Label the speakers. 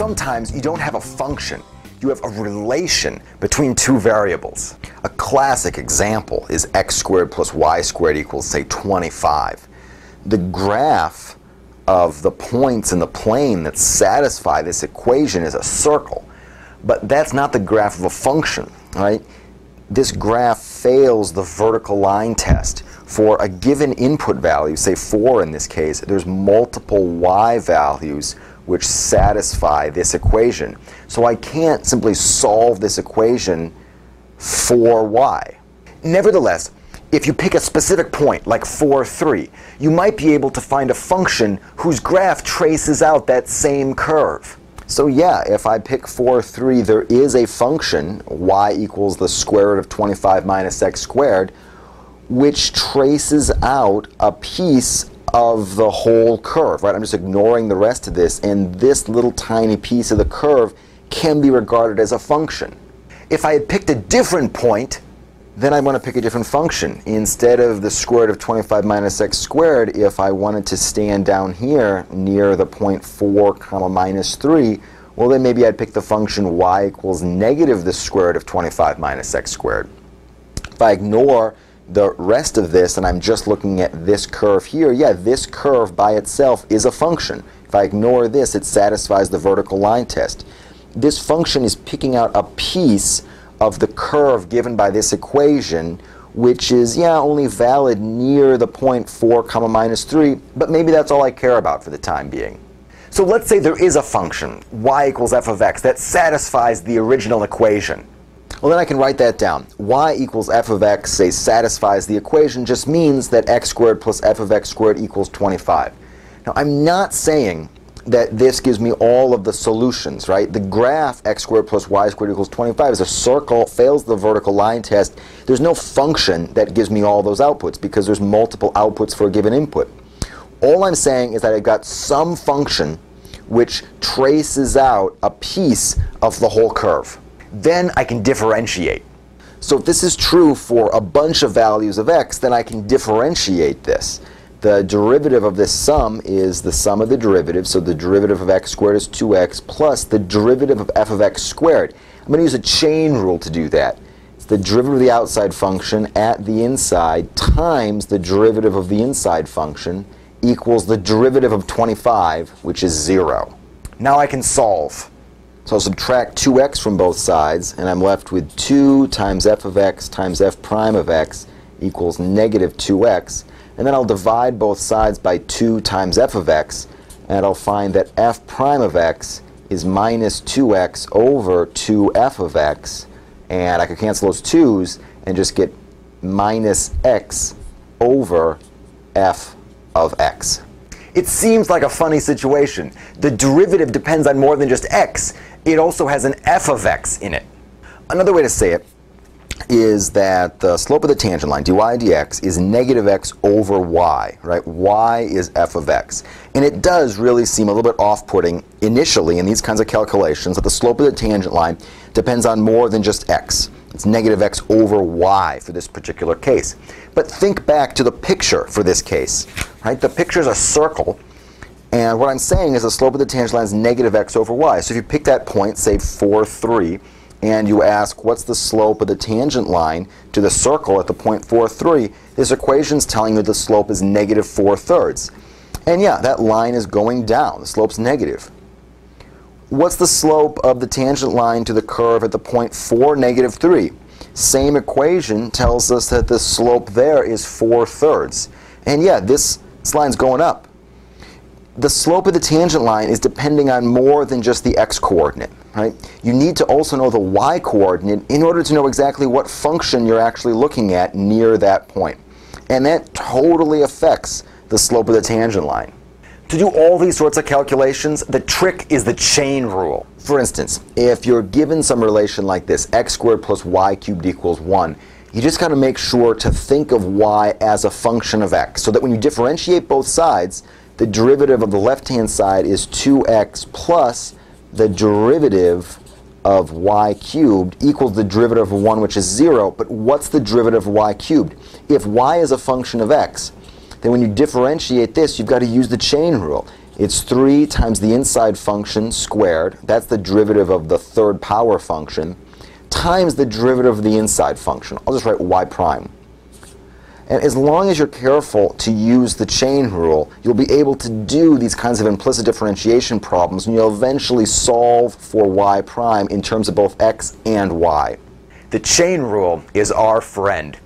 Speaker 1: sometimes you don't have a function, you have a relation between two variables. A classic example is x squared plus y squared equals, say, 25. The graph of the points in the plane that satisfy this equation is a circle, but that's not the graph of a function, right? This graph fails the vertical line test. For a given input value, say 4 in this case, there's multiple y values which satisfy this equation. So I can't simply solve this equation for y. Nevertheless, if you pick a specific point, like 4, 3, you might be able to find a function whose graph traces out that same curve. So yeah, if I pick 4, 3, there is a function, y equals the square root of 25 minus x squared, which traces out a piece of the whole curve, right? I'm just ignoring the rest of this, and this little tiny piece of the curve can be regarded as a function. If I had picked a different point, then I want to pick a different function. Instead of the square root of 25 minus x squared, if I wanted to stand down here near the point 4 comma minus 3, well then maybe I'd pick the function y equals negative the square root of 25 minus x squared. If I ignore the rest of this and I'm just looking at this curve here, yeah, this curve by itself is a function. If I ignore this, it satisfies the vertical line test. This function is picking out a piece of the curve given by this equation, which is, yeah, only valid near the point 4 comma minus 3, but maybe that's all I care about for the time being. So let's say there is a function, y equals f of x, that satisfies the original equation. Well, then I can write that down. y equals f of x, say, satisfies the equation, just means that x squared plus f of x squared equals 25. Now, I'm not saying that this gives me all of the solutions, right? The graph x squared plus y squared equals 25 is a circle, fails the vertical line test. There's no function that gives me all those outputs because there's multiple outputs for a given input. All I'm saying is that I've got some function which traces out a piece of the whole curve then I can differentiate. So if this is true for a bunch of values of x, then I can differentiate this. The derivative of this sum is the sum of the derivatives, so the derivative of x squared is 2x plus the derivative of f of x squared. I'm going to use a chain rule to do that. It's the derivative of the outside function at the inside times the derivative of the inside function equals the derivative of 25, which is 0. Now I can solve. So I'll subtract 2x from both sides, and I'm left with 2 times f of x times f prime of x equals negative 2x. And then I'll divide both sides by 2 times f of x, and I'll find that f prime of x is minus 2x over 2f of x. And I could cancel those 2's and just get minus x over f of x. It seems like a funny situation. The derivative depends on more than just x it also has an f of x in it. Another way to say it is that the slope of the tangent line, dy dx, is negative x over y, right? y is f of x. And it does really seem a little bit off-putting initially in these kinds of calculations that the slope of the tangent line depends on more than just x. It's negative x over y for this particular case. But think back to the picture for this case, right? The picture is a circle and what I'm saying is the slope of the tangent line is negative x over y. So if you pick that point, say 4, 3, and you ask what's the slope of the tangent line to the circle at the point 4,3, this equation is telling you the slope is negative 4 thirds. And yeah, that line is going down. The slope's negative. What's the slope of the tangent line to the curve at the point 4, negative 3? Same equation tells us that the slope there is 4 thirds. And yeah, this, this line's going up the slope of the tangent line is depending on more than just the x-coordinate. Right? You need to also know the y-coordinate in order to know exactly what function you're actually looking at near that point. And that totally affects the slope of the tangent line. To do all these sorts of calculations, the trick is the chain rule. For instance, if you're given some relation like this, x squared plus y cubed equals 1, you just got to make sure to think of y as a function of x, so that when you differentiate both sides, the derivative of the left-hand side is 2x plus the derivative of y cubed equals the derivative of 1, which is 0. But what's the derivative of y cubed? If y is a function of x, then when you differentiate this, you've got to use the chain rule. It's 3 times the inside function squared, that's the derivative of the third power function, times the derivative of the inside function. I'll just write y prime. And as long as you're careful to use the chain rule, you'll be able to do these kinds of implicit differentiation problems and you'll eventually solve for y prime in terms of both x and y.
Speaker 2: The chain rule is our friend.